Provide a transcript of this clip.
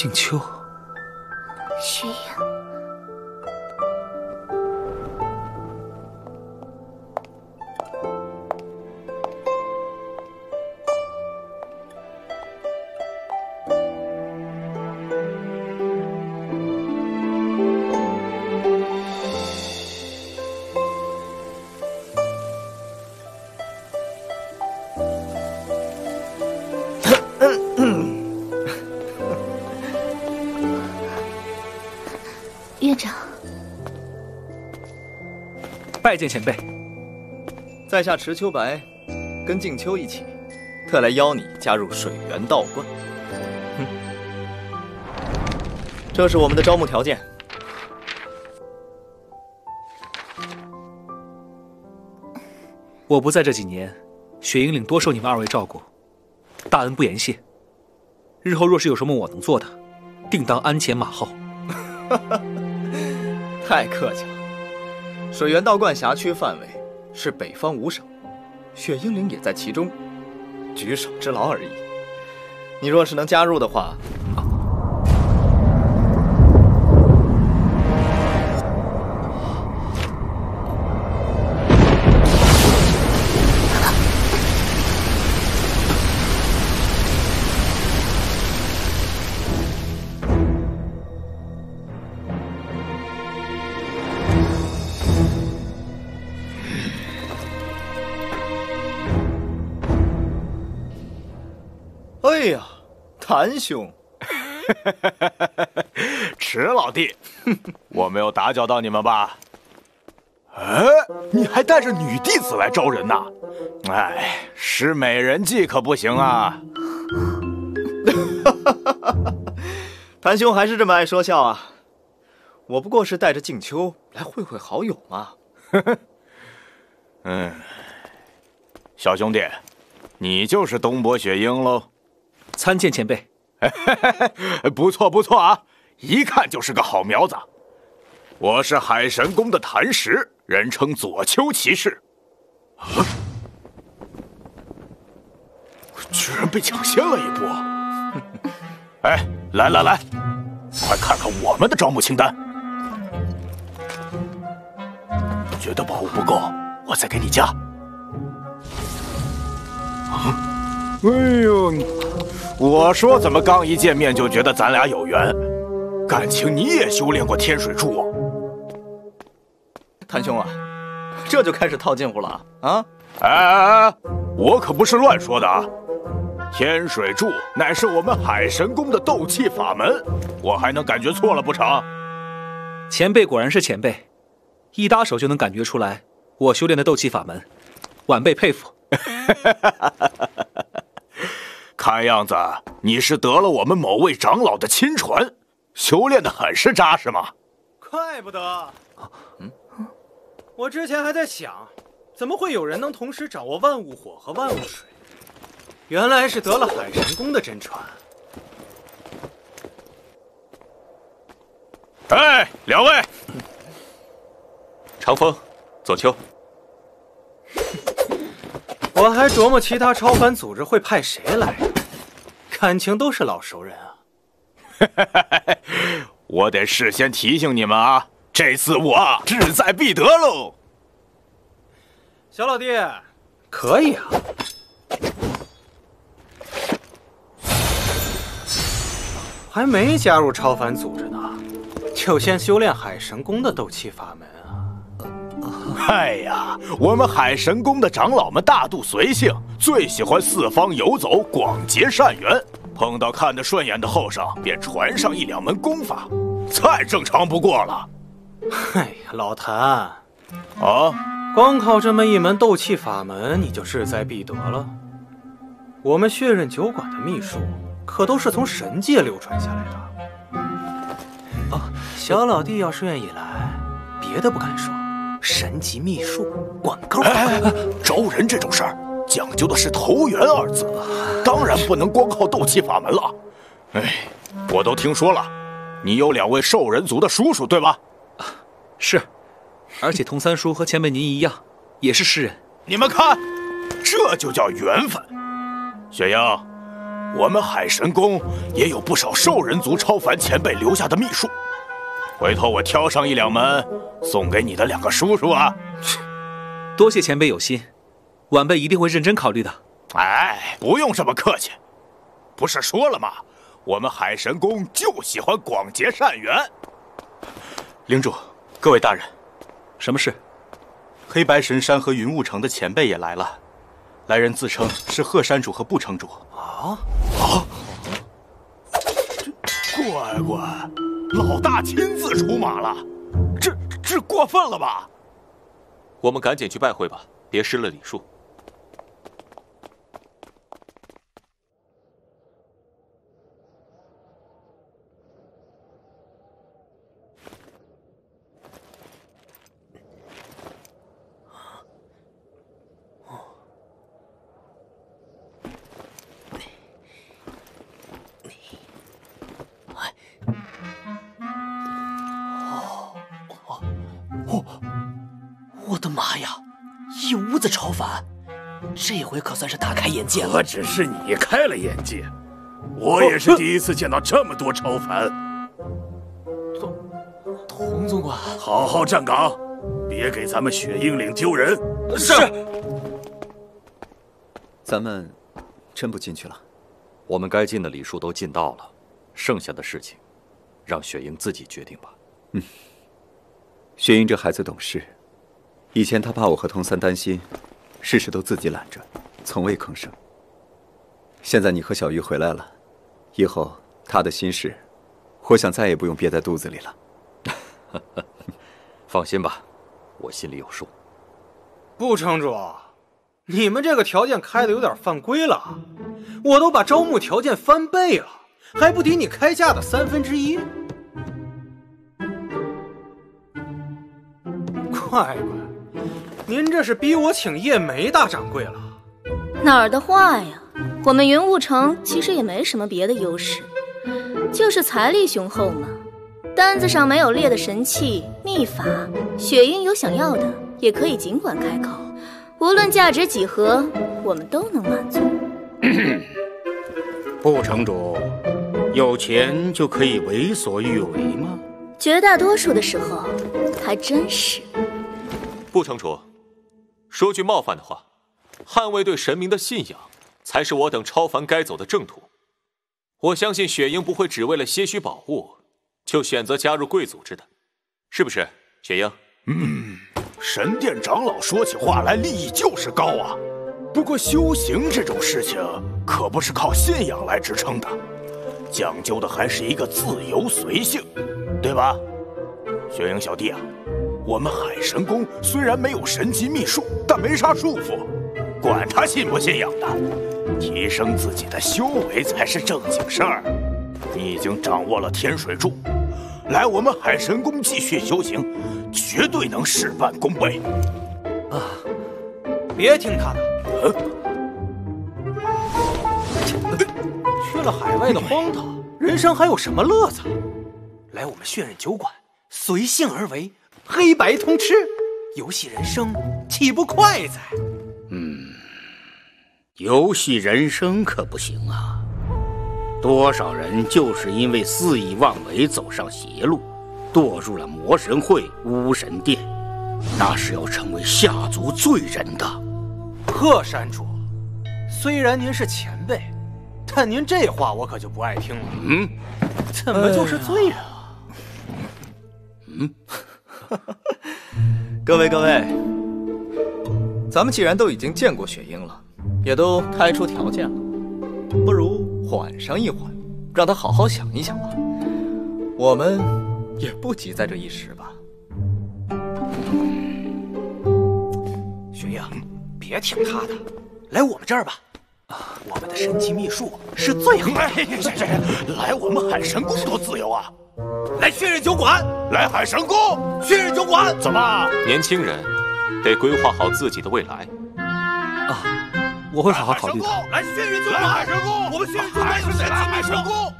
静秋，拜见前辈。在下池秋白，跟静秋一起，特来邀你加入水源道观。哼，这是我们的招募条件。我不在这几年，雪鹰岭多受你们二位照顾，大恩不言谢。日后若是有什么我能做的，定当鞍前马后。太客气了。水源道观辖区范围是北方五省，雪鹰岭也在其中，举手之劳而已。你若是能加入的话，哎呀，谭兄，迟老弟，我没有打搅到你们吧？哎，你还带着女弟子来招人呐？哎，使美人计可不行啊！谭兄还是这么爱说笑啊！我不过是带着静秋来会会好友嘛。嗯，小兄弟，你就是东伯雪鹰喽？参见前辈。不错不错啊，一看就是个好苗子。我是海神宫的谭石，人称左丘骑士。啊！居然被抢先了一步！哎，来来来，快看看我们的招募清单。觉得宝物不够，我再给你加。啊！哎呦！我说怎么刚一见面就觉得咱俩有缘？感情你也修炼过天水柱啊？谭兄啊，这就开始套近乎了啊！哎哎哎，我可不是乱说的啊！天水柱乃是我们海神宫的斗气法门，我还能感觉错了不成？前辈果然是前辈，一搭手就能感觉出来我修炼的斗气法门，晚辈佩服。看样子你是得了我们某位长老的亲传，修炼的很是扎实嘛。怪不得，嗯，我之前还在想，怎么会有人能同时掌握万物火和万物水？原来是得了海神宫的真传。哎，两位，长风，左丘。我还琢磨其他超凡组织会派谁来，感情都是老熟人啊。我得事先提醒你们啊，这次我志在必得喽。小老弟，可以啊。还没加入超凡组织呢，就先修炼海神宫的斗气法门啊。哎呀，我们海神宫的长老们大度随性，最喜欢四方游走，广结善缘。碰到看得顺眼的后生，便传上一两门功法，再正常不过了。哎呀，老谭，啊，光靠这么一门斗气法门，你就志在必得了？我们血刃酒馆的秘术，可都是从神界流传下来的。哦，小老弟要是愿意来，别的不敢说。神级秘术，管够！招人这种事儿，讲究的是投缘二字，当然不能光靠斗气法门了。哎，我都听说了，你有两位兽人族的叔叔，对吧？是，而且童三叔和前辈您一样，也是诗人。你们看，这就叫缘分。雪鹰，我们海神宫也有不少兽人族超凡前辈留下的秘术，回头我挑上一两门送给你的两个叔叔啊。多谢前辈有心，晚辈一定会认真考虑的。哎，不用这么客气，不是说了吗？我们海神宫就喜欢广结善缘。领主，各位大人，什么事？黑白神山和云雾城的前辈也来了，来人自称是鹤山主和步城主。啊啊！这乖乖，老大亲自出马了，这这过分了吧？我们赶紧去拜会吧，别失了礼数。我的妈呀！一屋子超凡，这回可算是大开眼界了。何止是你开了眼界，我也是第一次见到这么多超凡。童童总管，好好站岗，别给咱们雪鹰岭丢人。是。咱们真不进去了。我们该尽的礼数都尽到了，剩下的事情，让雪鹰自己决定吧。嗯。雪鹰这孩子懂事。以前他怕我和童三担心，事事都自己揽着，从未吭声。现在你和小玉回来了，以后他的心事，我想再也不用憋在肚子里了。放心吧，我心里有数。不，城主，你们这个条件开的有点犯规了，我都把招募条件翻倍了，还不抵你开价的三分之一。乖乖。您这是逼我请叶梅大掌柜了？哪儿的话呀！我们云雾城其实也没什么别的优势，就是财力雄厚嘛。单子上没有列的神器秘法，雪鹰有想要的也可以尽管开口，无论价值几何，我们都能满足。不，城主，有钱就可以为所欲为吗？绝大多数的时候，还真是。不，城主。说句冒犯的话，捍卫对神明的信仰，才是我等超凡该走的正途。我相信雪鹰不会只为了些许宝物，就选择加入贵组织的，是不是？雪鹰，嗯，神殿长老说起话来利益就是高啊。不过修行这种事情，可不是靠信仰来支撑的，讲究的还是一个自由随性，对吧？雪鹰小弟啊。我们海神宫虽然没有神级秘术，但没啥束缚，管他信不信仰的，提升自己的修为才是正经事儿。你已经掌握了天水柱，来我们海神宫继续修行，绝对能事半功倍。啊！别听他的，去了海外的荒唐，人生还有什么乐子？来我们血刃酒馆，随性而为。黑白通吃，游戏人生岂不快哉？嗯，游戏人生可不行啊！多少人就是因为肆意妄为走上邪路，堕入了魔神会、巫神殿，那是要成为下族罪人的。贺山主，虽然您是前辈，但您这话我可就不爱听了。嗯，怎么就是罪人啊？嗯。各位各位，咱们既然都已经见过雪鹰了，也都开出条件了，不如缓上一缓，让他好好想一想吧。我们也不急在这一时吧。雪鹰，别听他的，来我们这儿吧。我们的神奇秘术是最好的。来我们海神宫多自由啊！来血刃酒馆，来海神宫，血刃酒馆。怎么？年轻人得规划好自己的未来。啊，我会好好考虑的。来血刃酒馆，海神宫，我们血刃酒馆是来海神宫。